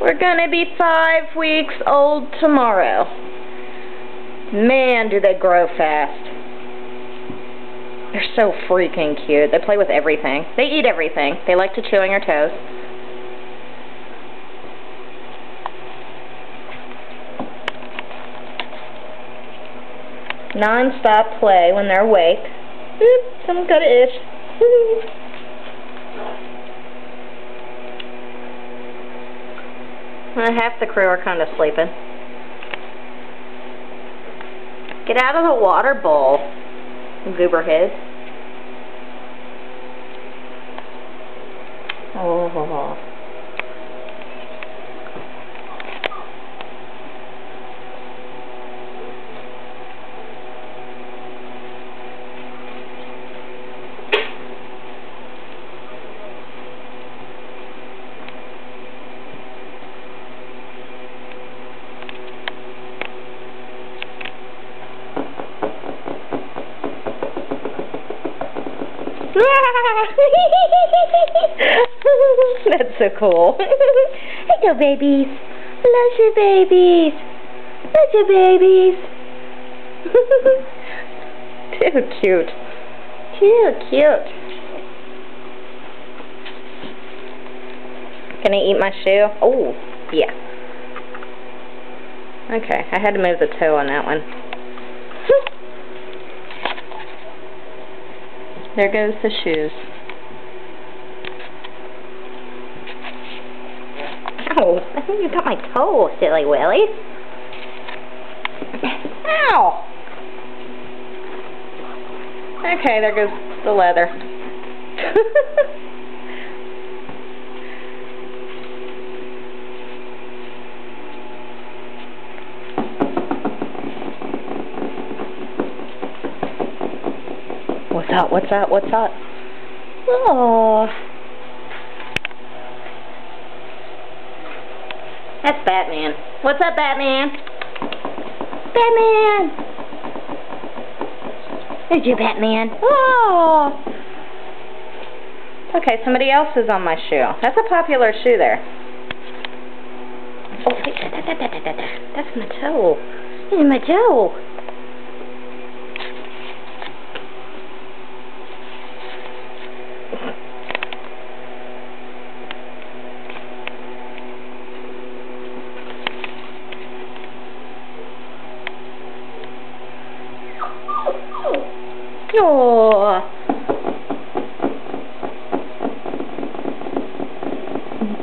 We're gonna be five weeks old tomorrow. Man, do they grow fast. They're so freaking cute. They play with everything. They eat everything. They like to chew on your toes. Non-stop play when they're awake. Oop, someone's got an itch. half the crew are kind of sleeping. Get out of the water bowl, gooberhead. Oh. That's so cool. Hey, Hello, babies. Love your babies. Love your babies. Too cute. Too cute. Can I eat my shoe? Oh, yeah. Okay, I had to move the toe on that one. There goes the shoes. Ow! I think you got my toe, silly Willy. Ow! Okay, there goes the leather. what's up? What's up? What's up? Oh. That's Batman. What's up, Batman? Batman! There's your Batman. Oh! Okay, somebody else is on my shoe. That's a popular shoe there. Oh, wait. That's my toe. Is my toe. Oh.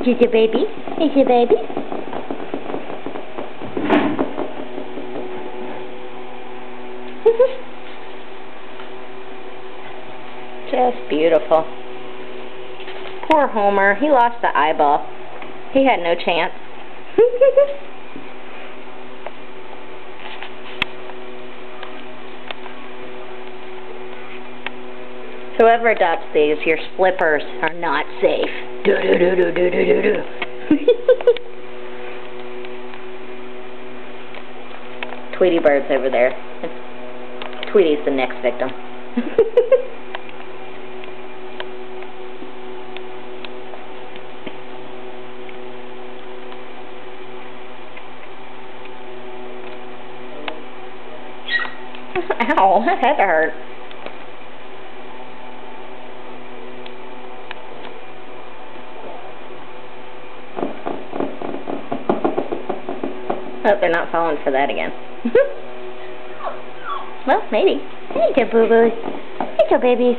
Is your baby? Is your baby? Just beautiful. Poor Homer. He lost the eyeball. He had no chance. Whoever adopts these, your slippers are not safe. Do do do do do do do do. Tweety Bird's over there. Tweety's the next victim. Ow, that had to hurt. Hope they're not falling for that again. well, maybe. Hey, there, boo-boos. Hey, there, babies.